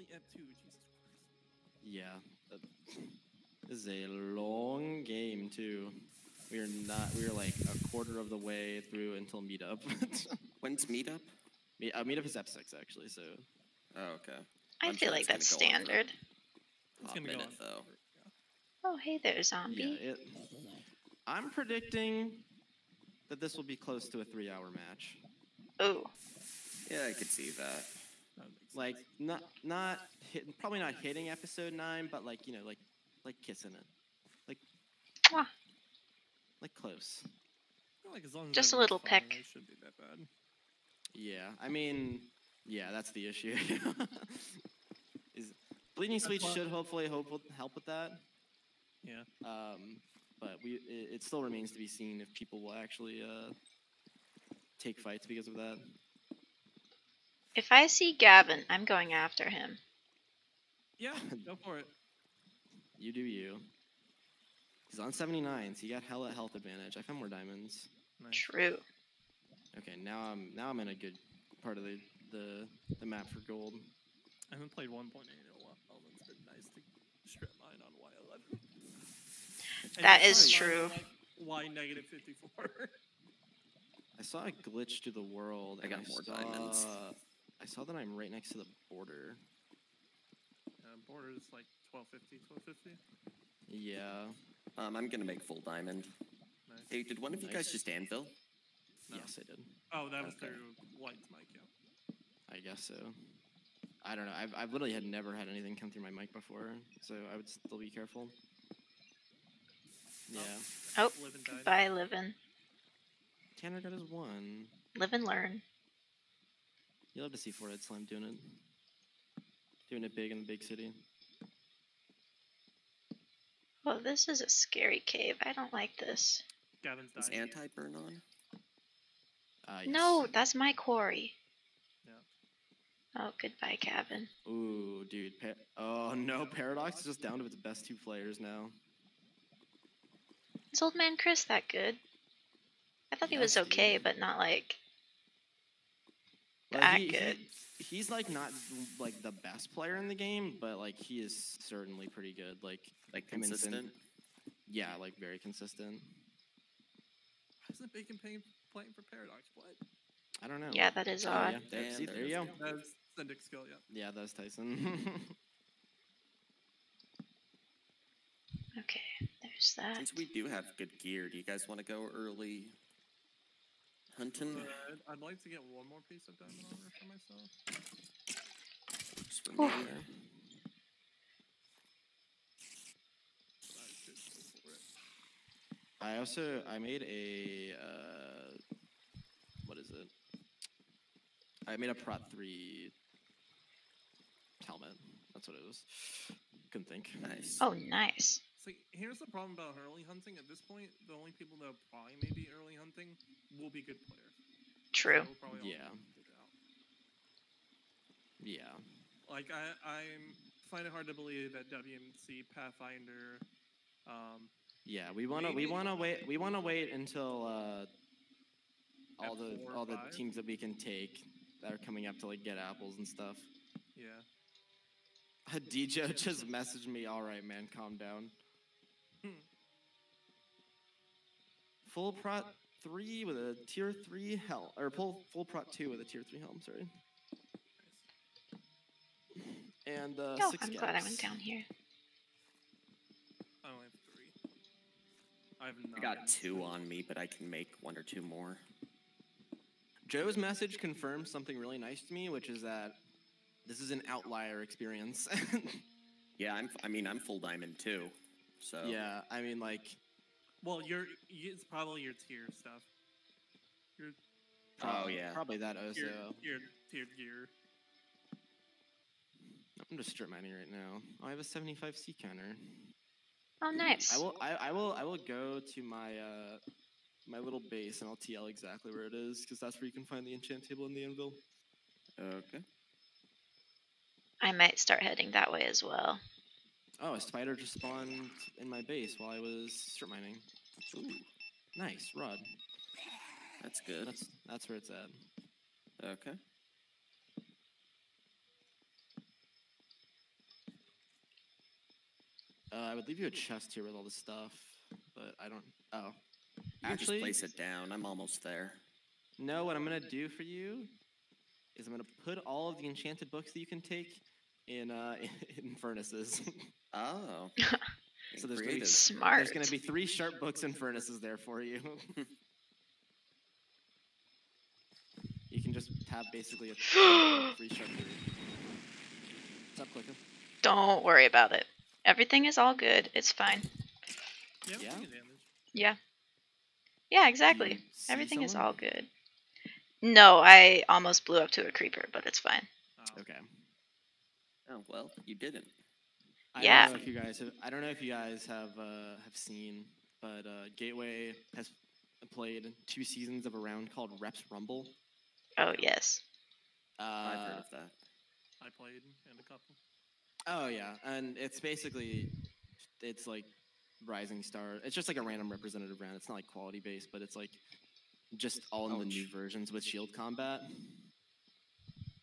only at two. Jesus Christ. Yeah. that- This is a long game too. We are not. We are like a quarter of the way through until meetup. When's meetup? Me- uh, meetup is Ep six actually. So Oh, okay. I I'm feel sure like it's gonna that's go standard. It's gonna go minute, on though. Oh, hey there, yeah, zombie. it. I'm predicting that this will be close to a three-hour match. Oh, Yeah, I could see that. That makes Like not not hit, probably not hitting episode nine, but like you know like like kissing it, like Mwah. like close. Like as long as Just a little fine, peck. It shouldn't be that bad. Yeah, I mean, yeah, that's the issue. Is bleeding That's sweet should hopefully help with, help with that. Yeah. Um, but we it, it still remains to be seen if people will actually uh, take fights because of that. If I see Gavin, I'm going after him. Yeah, go for it. You do you. He's on 79, so you got hella health advantage. I found more diamonds. Nice. True. Okay, now I'm now I'm in a good part of the the, the map for gold. I haven't played 1.8 in a while, and it's been nice to strip mine on Y11. And That it's is fine, true. like Y negative 54. I saw a glitch to the world. I and got more saw, diamonds. I saw that I'm right next to the border. uh, border is like 1250, 1250. Yeah. Um, I'm gonna make full diamond. Nice. Hey, did one of you guys just anvil? No. Yes, I did. Oh, that was Okay. through White's mic, yeah. I guess so. I don't know. I've, I've literally had never had anything come through my mic before, so I would still be careful. Yeah. Oh, Live and die. goodbye, live and Tanner got his one. live and learn. You love to see Forehead Slam doing it. Doing it big in the big city. Oh, this is a scary cave. I don't like this. Gavin's Is anti burn on? Uh, No, that's my quarry. Yeah. Oh, goodbye, Gavin. Ooh, dude. Pa- oh no, Paradox is just down to its best two players now. Is old man Chris that good? I thought he was okay, dude. but not like Like, that he- he- he's like not like the best player in the game, but like he is certainly pretty good. Like Like him and consistent? yeah, like very consistent. Why isn't Bacon playing, playing for Paradox? What? I don't know. Yeah, that is Oh, odd. yeah. There, see, there there's you go. the- That's Syndic skill, yeah. Yeah, that's Tyson. Okay, there's that. Since we do have good gear, do you guys want to go early hunting? Uh, I'd like to get one more piece of diamond armor for myself. Just for me there. I should go for it. I also I made a uh, what is it? I made a Prot three helmet. That's what it was. Couldn't think. Nice. Oh, nice. See, here's the problem about early hunting. At this point, the only people that probably maybe early hunting will be good players. True. We'll probably Yeah. out. Yeah. Like I, I'm find it hard to believe that WMC Pathfinder. Um, Yeah, we wanna we wanna wait we wanna wait until uh, all the F4 all the five? teams that we can take that are coming up to like get apples and stuff. yeah. DJ just messaged me. All right, man, calm down. Hmm. Full prot three with a tier three helm, or full full prot two with a tier three helm. Sorry. And uh, Oh, six I'm glad I went down here. I only have three. I have I nine. got two on me, but I can make one or two more. Joe's message confirms something really nice to me, which is that this is an outlier experience. Yeah, I'm. f- I mean, I'm full diamond too. So yeah, I mean, like, Well, your it's probably your tier stuff. Your Oh, yeah. probably that also. your your tiered gear. I'm just strip mining right now. Oh, I have a 75 C counter. Oh, nice. I will, I, I will, I will go to my uh, my little base and I'll TL exactly where it is because that's where you can find the enchant table and the anvil. Okay. I might start heading that way as well. Oh, a spider just spawned in my base while I was strip mining. Ooh, Nice, rod. that's good. That's that's where it's at. Okay. Uh, I would leave you a chest here with all the stuff, but I don't. Oh, You actually, just place it down. I'm almost there. no. What I'm gonna do for you is I'm gonna put all of the enchanted books that you can take in uh in furnaces. Oh. So there's gonna be. Smart. There's gonna be three sharp books and furnaces there for you. you can just have basically a three sharp. three. What's up, Clicker? Don't worry about it. Everything is all good. It's fine. Yeah, Yeah? Yeah. Yeah, exactly. you see Everything is all good. No, I almost blew up to a creeper, but it's fine. Oh. Okay. Oh well, you didn't. I Yeah. don't know if you guys have. I don't know if you guys have uh, have seen, but uh, Gateway has played two seasons of a round called Reps Rumble. Oh, yes. Uh, I've heard of that. I played and a couple. Oh yeah, and it's basically it's like Rising Star. It's just like a random representative round. It's not like quality based, but it's like just all in the new versions with shield combat.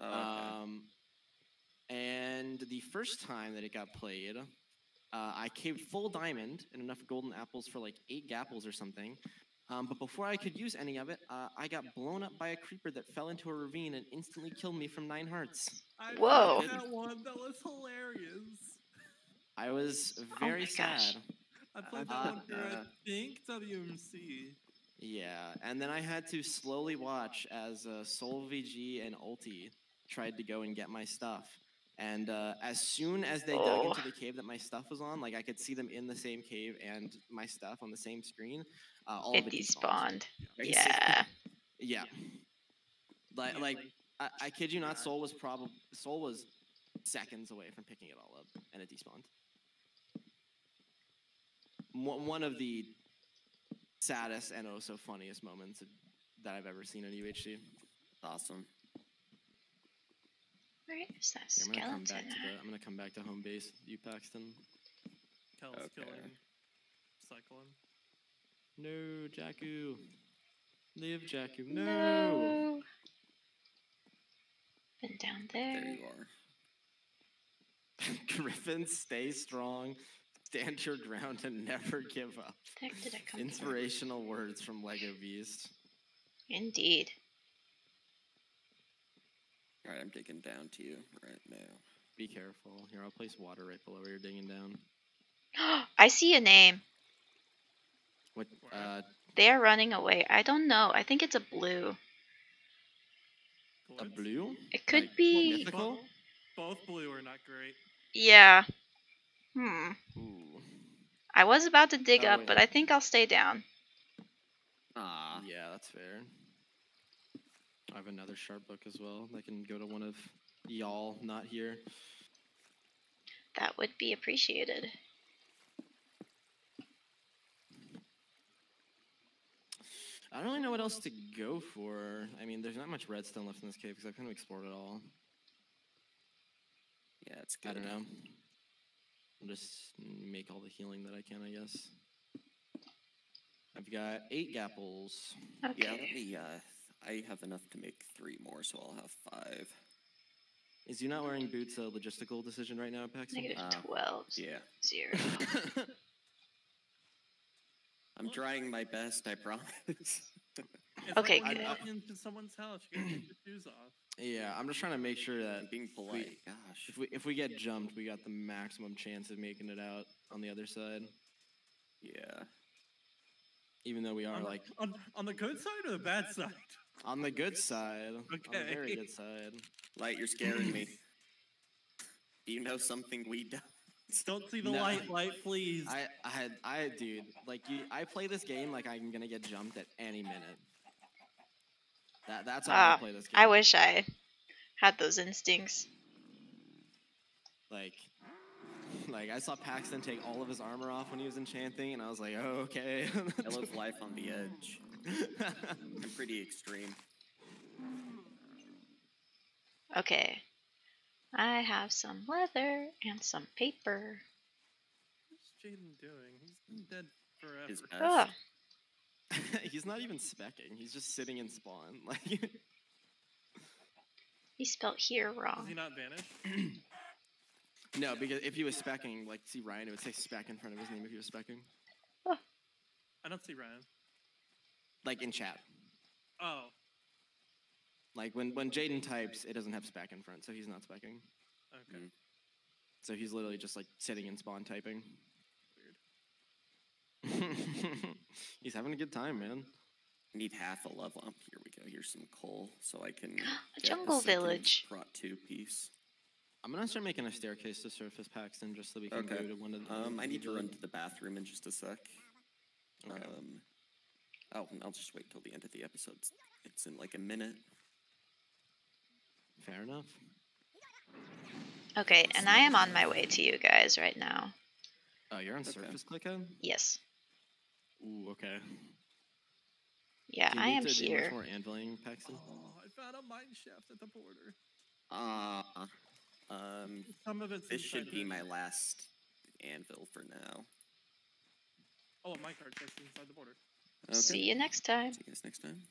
Oh, okay. Um, and the first time that it got played, uh, I caved full diamond and enough golden apples for like eight gapples or something. Um, but before I could use any of it, uh, I got blown up by a creeper that fell into a ravine and instantly killed me from nine hearts. I Whoa. that one. That was hilarious. I was Oh very gosh. sad. I played Uh, that one for I uh, think WMC. Yeah, and then I had to slowly watch as uh, Soul VG and Ulti tried to go and get my stuff. And uh, as soon as they dug Oh. into the cave that my stuff was on, like I could see them in the same cave and my stuff on the same screen. Uh, all It of it despawned. despawned. Yeah. Yeah. Like, Yeah, like I, I kid you not, Soul was probably Soul was seconds away from picking it all up, and it despawned. One one of the saddest and also funniest moments that I've ever seen in UHC. awesome. Where is that Here, I'm gonna come skeleton? back to the. I'm gonna come back to home base. You Paxton. Kel's Okay. killing. Cycling. No, Jakku. Live, Jakku. No. No. Been down There there. you are. Griffin, stay strong. Stand your ground and never give up. The heck did I come from? Inspirational words from Lego Beast. Indeed. All right, I'm digging down to you right now. Be careful. Here, I'll place water right below where you're digging down. I see a name. What? Uh, They are running away. I don't know. I think it's a blue. a blue? It could Like, be. mythical? Both, both blue are not great. Yeah. Hmm. Ooh. I was about to dig Oh, up, wait. but I think I'll stay down. Ah, Yeah, that's fair. I have another sharp book as well that can go to one of y'all not here. That would be appreciated. I don't really know what else to go for. I mean, there's not much redstone left in this cave because I've kind of explored it all. yeah, it's good. I good. don't know. I'll just make all the healing that I can, I guess. I've got eight gapples. Yeah, Okay. let me. Uh, I have enough to make three more, so I'll have five. Is you not wearing boots a logistical decision right now, Paxton? Negative Uh, 12. Yeah, Zero. I'm trying my best. I promise. Okay, like when you good. walk into someone's house, you gotta take your shoes off. yeah, I'm just trying to make sure that being polite. Gosh. if we if we get jumped, we got the maximum chance of making it out on the other side. Yeah. Even though we are On, like on, on the good side or the bad side? On the good side, on the very good side. Light, you're scaring me. Do you know something we don't? Don't see the No. light, light, please. I I had I dude like you I play this game like I'm gonna get jumped at any minute. That that's how I Ah, play this game. I wish I had those instincts. like like I saw Paxton take all of his armor off when he was enchanting, and I was like, oh okay. I live life on the edge. I'm pretty extreme. Okay. I have some leather and some paper. What's Jaden doing? He's been dead forever. His best. Ugh. He's not even specking. He's just sitting in spawn. Like He spelled here Does wrong. he not vanish? No, because if he was specking, like, see Ryan, it would say spec in front of his name if he was specking. Oh. I don't see Ryan. Like in chat. Oh, Like when when Jaden types, it doesn't have spec in front, so he's not specking. okay. Mm. So he's literally just like sitting in spawn typing. Weird. he's having a good time, man. Need half a level up. Here we go. Here's some coal so I can. A get jungle village. Prot two piece. I'm gonna start making a staircase to surface packs, Paxton just so we can Okay. go to one of the. Um, I need to run to the bathroom in just a sec. Okay. Um, oh, I'll just wait till the end of the episode. It's in like a minute. Fair enough. Okay, and I am on my way to you guys right now. Oh, you're on Okay. surface clicker. Yes. Ooh, okay. Yeah, Do you I need am to do here. more anviling, Paxton. Oh, I found a mine shaft at the border. Uh, um, Some of it's this should be it. my last anvil for now. Oh, a minecart that's inside the border. Okay. See you next time. See you next time.